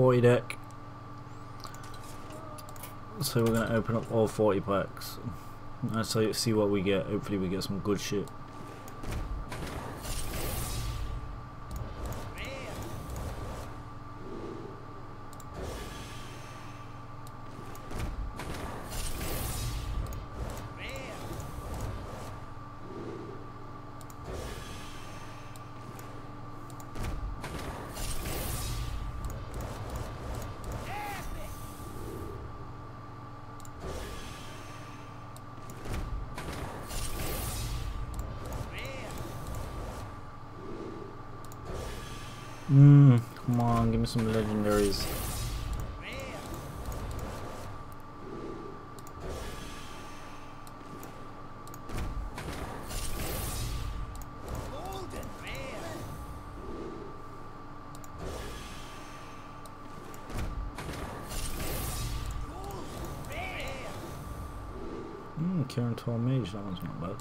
40 deck. So we're gonna open up all 40 packs. And so see what we get. Hopefully we get some good shit. Mmm, come on, give me some legendaries. Mmm, Kirin Tor Mage, that one's not bad.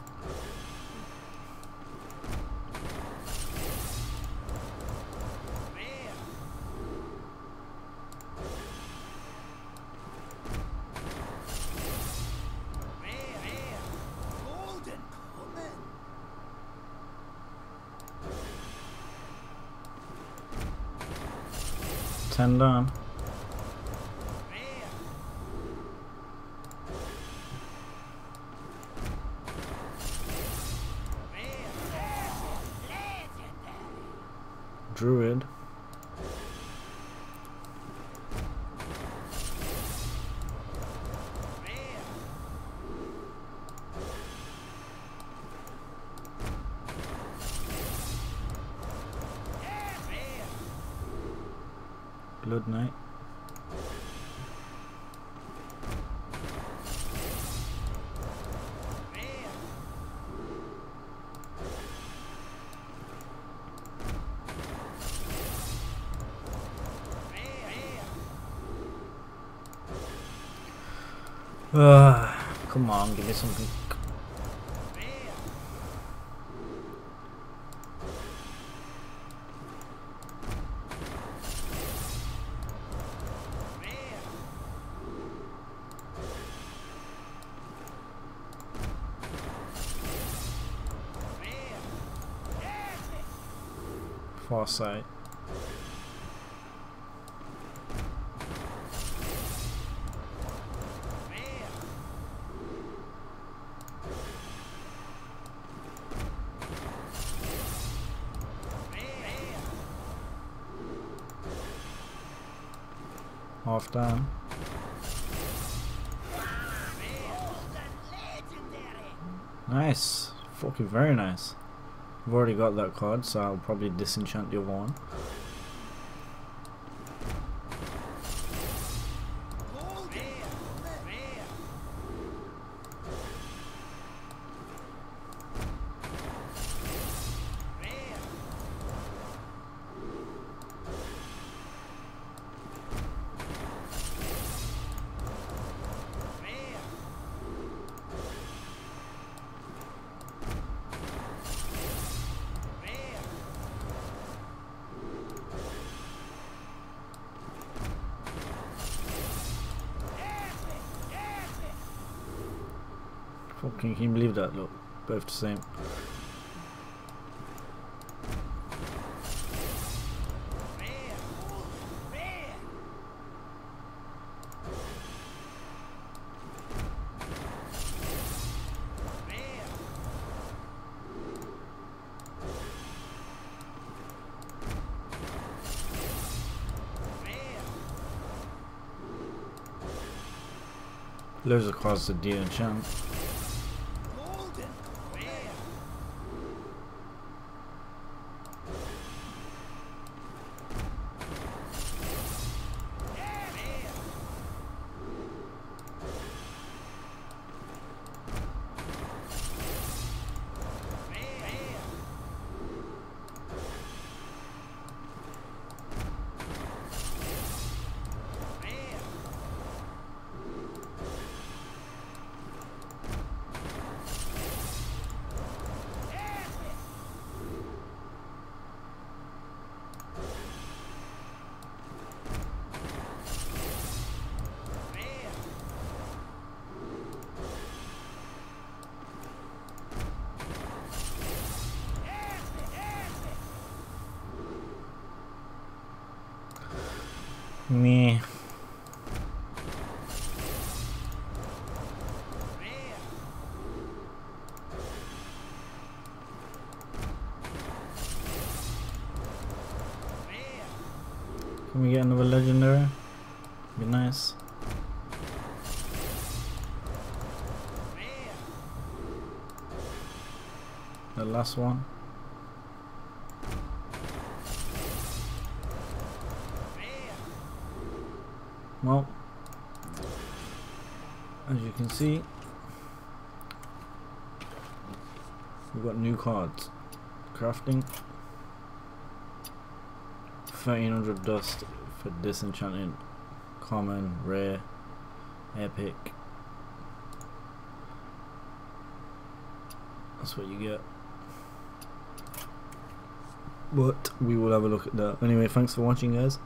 Ten done. Druid. Blood Knight. Uh, come on, give me something. Farsight. Half down. Nice. Fucking very nice. I've already got that card, so I'll probably disenchant other one. Fucking can you believe that? Look, both the same. Lives across the disenchant. Me. Can we get another legendary? Be nice. The last one. Well, as you can see, we've got new cards. Crafting. 1300 dust for disenchanted, common, rare, epic. That's what you get. But we will have a look at that. Anyway, thanks for watching guys.